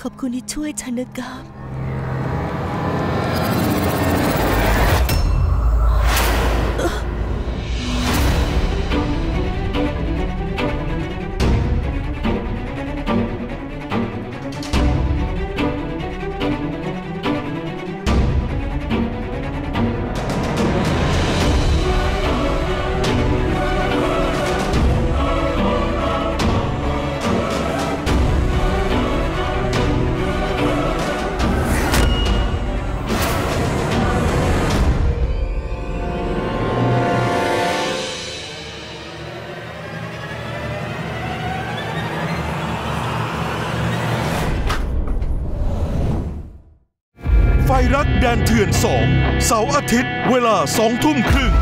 ขอบคุณที่ช่วยฉันนะครับ ไฟรักแดนเถื่อนสองเสาร์อาทิตย์ เวลาสองทุ่มครึ่ง